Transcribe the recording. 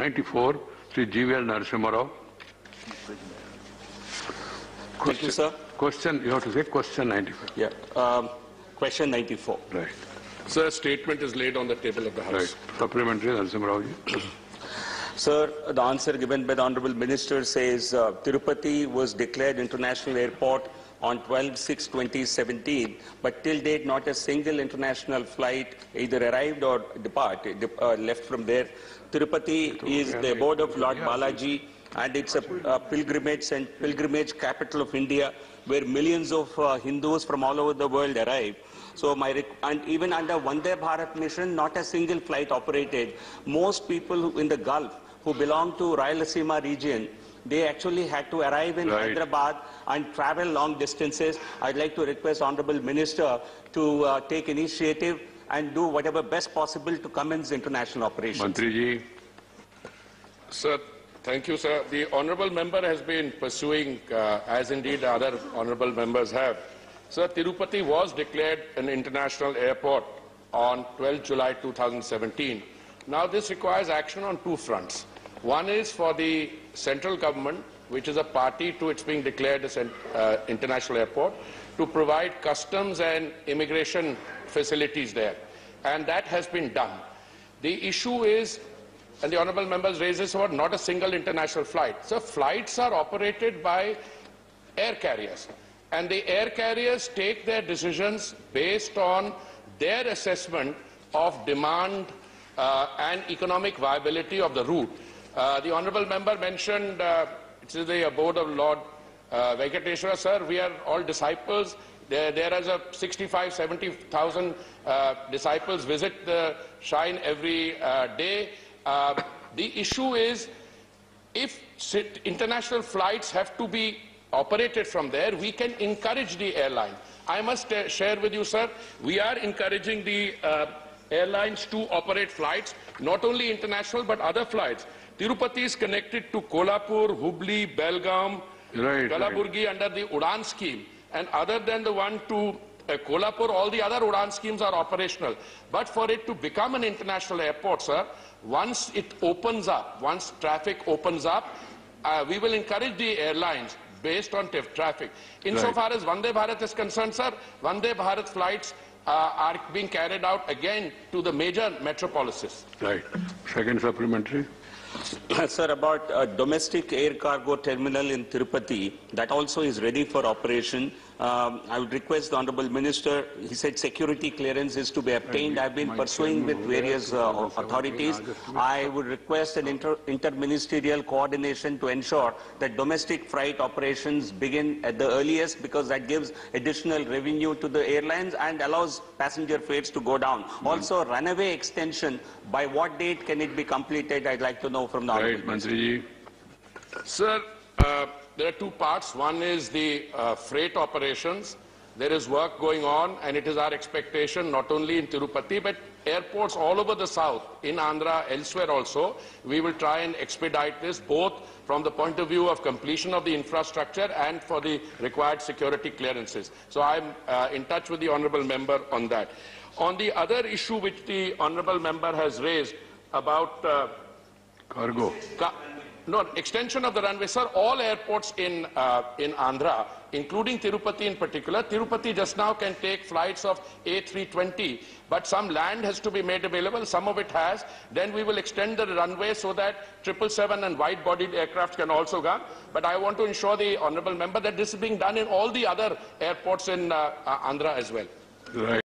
94, Sri GVL Narasimha Rao. Thank you, sir. Question, you have to say question 95. Yeah. Um, question 94. Right, Sir, statement is laid on the table of the House. right. Supplementary, Narasimha Sir, the answer given by the Honorable Minister says uh, Tirupati was declared international airport on 12-6-2017, but till date not a single international flight either arrived or departed, dep- uh, left from there. Tirupati is the abode of Lord Balaji and it's a, a pilgrimage and pilgrimage capital of India where millions of uh, Hindus from all over the world arrive. So my and even under Vande Bharat mission, not a single flight operated. Most people in the Gulf who belong to Rayalaseema region, they actually had to arrive in Right. Hyderabad and travel long distances. I'd like to request Honorable Minister to uh, take initiative and do whatever best possible to commence international operations. Mantri ji, Sir, thank you, sir. The honourable member has been pursuing, uh, as indeed other honourable members have. Sir, Tirupati was declared an international airport on 12 July 2017. Now, this requires action on two fronts. One is for the central government, which is a party to its being declared as an uh, international airport, to provide customs and immigration facilities there. And that has been done. The issue is and the honourable members raised this about not a single international flight. So flights are operated by air carriers. And the air carriers take their decisions based on their assessment of demand uh, and economic viability of the route. Uh, the honourable member mentioned uh, the abode of Lord uh, Venkateshwara. Sir, we are all disciples. There, there is a 65, 70,000 uh, disciples visit the shrine every uh, day. Uh, the issue is if international flights have to be operated from there, we can encourage the airline. I must uh, share with you, sir, we are encouraging the uh, airlines to operate flights, not only international but other flights. Tirupati is connected to Kolhapur, Hubli, Belgaum, Right, right. Under the Udan scheme. And other than the one to uh, Kolhapur, all the other Udan schemes are operational. But for it to become an international airport, sir, once it opens up, once traffic opens up, uh, we will encourage the airlines based on traffic. Insofar as Vande Bharat is concerned, sir, Vande Bharat flights uh, are being carried out again to the major metropolises. right. Second supplementary. Sir, about a domestic air cargo terminal in Tirupati, that also is ready for operation. Um, I would request the Honorable Minister, he said security clearance is to be obtained. I've been pursuing with various uh, authorities. I would request an inter interministerial coordination to ensure that domestic freight operations begin at the earliest because that gives additional revenue to the airlines and allows passenger fares to go down. Also, runaway extension, by what date can it be completed? I'd like to know from the Right, Honorable Minister. Sir, uh, there are two parts. One is the uh, freight operations. There is work going on, and it is our expectation, not only in Tirupati, but airports all over the south, in Andhra, elsewhere also, we will try and expedite this, both from the point of view of completion of the infrastructure and for the required security clearances. So I'm uh, in touch with the honourable member on that. On the other issue which the honourable member has raised about uh, Cargo. Ka- No, extension of the runway. Sir, all airports in, uh, in Andhra, including Tirupati in particular, Tirupati just now can take flights of A320, but some land has to be made available, some of it has. Then we will extend the runway so that 777 and wide-bodied aircraft can also come. But I want to ensure the honourable member that this is being done in all the other airports in uh, uh, Andhra as well. Right.